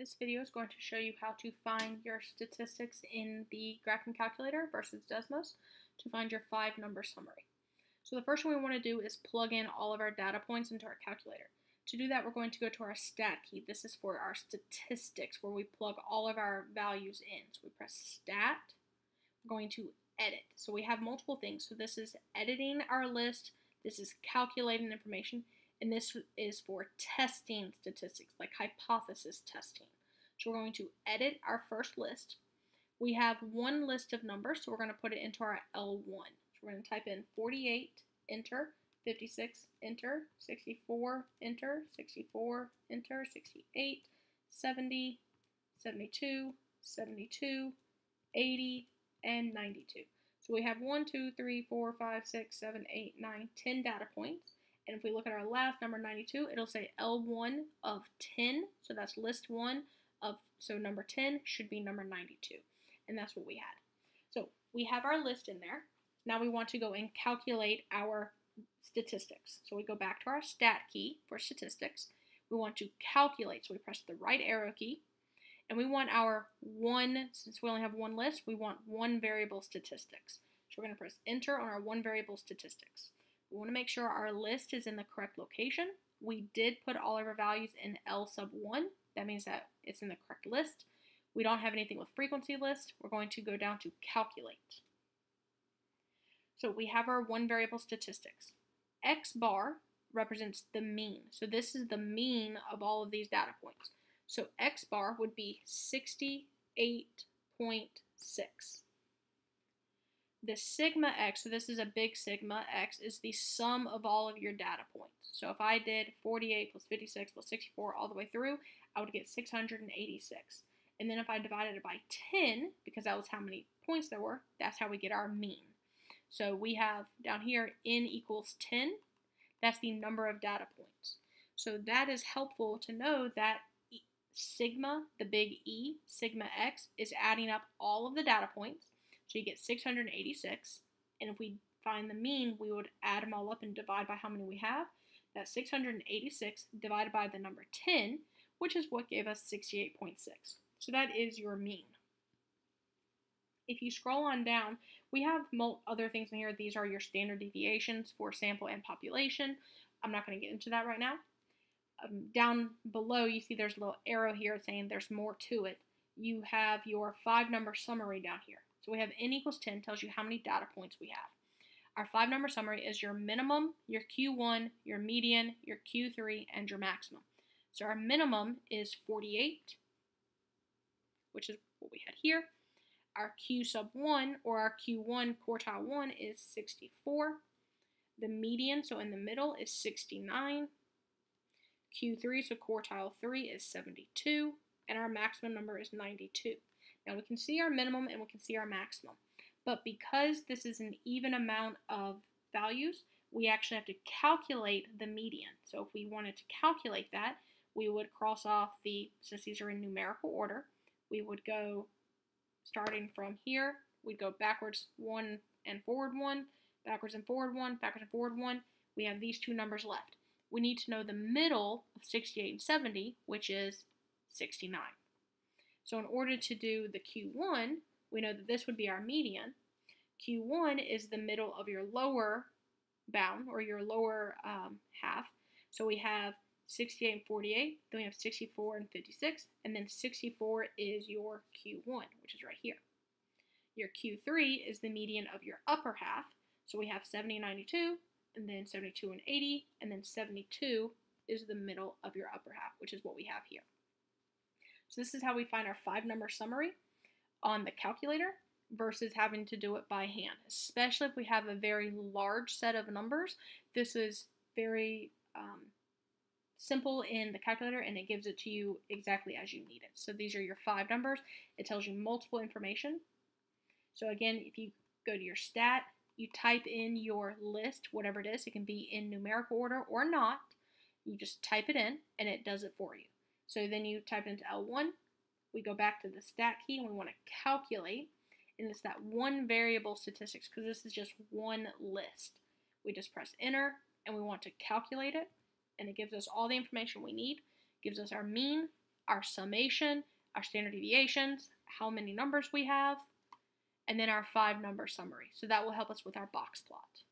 This video is going to show you how to find your statistics in the graphing calculator versus Desmos to find your five number summary. So the first thing we want to do is plug in all of our data points into our calculator. To do that, we're going to go to our stat key. This is for our statistics where we plug all of our values in. So we press stat, we're going to edit. So we have multiple things. So this is editing our list, this is calculating information, and this is for testing statistics, like hypothesis testing. So we're going to edit our first list. We have one list of numbers, so we're going to put it into our L1. So we're going to type in 48, enter, 56, enter, 64, enter, 64, enter, 68, 70, 72, 72, 80, and 92. So we have 1, 2, 3, 4, 5, 6, 7, 8, 9, 10 data points. And if we look at our last number 92, it'll say L1 of 10. So that's list 1 of, so number 10 should be number 92. And that's what we had. So we have our list in there. Now we want to go and calculate our statistics. So we go back to our stat key for statistics. We want to calculate. So we press the right arrow key. And we want our one, since we only have one list, we want one variable statistics. So we're going to press enter on our one variable statistics. We want to make sure our list is in the correct location. We did put all of our values in L sub 1. That means that it's in the correct list. We don't have anything with frequency list. We're going to go down to calculate. So we have our one variable statistics. X bar represents the mean. So this is the mean of all of these data points. So X bar would be 68.6 the sigma x, so this is a big sigma x, is the sum of all of your data points. So if I did 48 plus 56 plus 64 all the way through, I would get 686. And then if I divided it by 10, because that was how many points there were, that's how we get our mean. So we have down here n equals 10. That's the number of data points. So that is helpful to know that sigma, the big E, sigma x, is adding up all of the data points so you get 686. And if we find the mean, we would add them all up and divide by how many we have. That's 686 divided by the number 10, which is what gave us 68.6. So that is your mean. If you scroll on down, we have other things in here. These are your standard deviations for sample and population. I'm not going to get into that right now. Um, down below, you see there's a little arrow here saying there's more to it. You have your five number summary down here. So we have n equals 10 tells you how many data points we have. Our five number summary is your minimum, your Q1, your median, your Q3, and your maximum. So our minimum is 48, which is what we had here. Our Q sub 1 or our Q1 quartile 1 is 64. The median, so in the middle, is 69. Q3, so quartile 3 is 72. And our maximum number is 92. Now we can see our minimum and we can see our maximum. But because this is an even amount of values, we actually have to calculate the median. So if we wanted to calculate that, we would cross off the, since these are in numerical order, we would go starting from here, we'd go backwards one and forward one, backwards and forward one, backwards and forward one. We have these two numbers left. We need to know the middle of 68 and 70, which is 69. So in order to do the Q1, we know that this would be our median. Q1 is the middle of your lower bound or your lower um, half. So we have 68 and 48, then we have 64 and 56, and then 64 is your Q1, which is right here. Your Q3 is the median of your upper half. So we have 70 and 92, and then 72 and 80, and then 72 is the middle of your upper half, which is what we have here. So this is how we find our five number summary on the calculator versus having to do it by hand, especially if we have a very large set of numbers. This is very um, simple in the calculator and it gives it to you exactly as you need it. So these are your five numbers. It tells you multiple information. So again, if you go to your stat, you type in your list, whatever it is. It can be in numerical order or not. You just type it in and it does it for you. So then you type into L1, we go back to the stat key and we want to calculate, and it's that one variable statistics because this is just one list. We just press enter and we want to calculate it, and it gives us all the information we need. It gives us our mean, our summation, our standard deviations, how many numbers we have, and then our five number summary. So that will help us with our box plot.